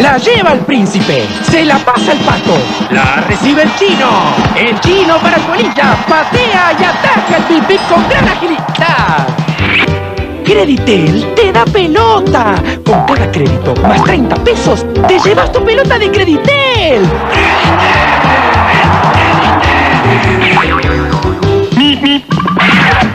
La lleva el príncipe. Se la pasa el pato. La recibe el chino. El chino para Juanita. Patea y ataca el pipí con gran agilidad. Creditel te da pelota. Con cada crédito más 30 pesos, te llevas tu pelota de Creditel. ¡Creditel! ¡Creditel!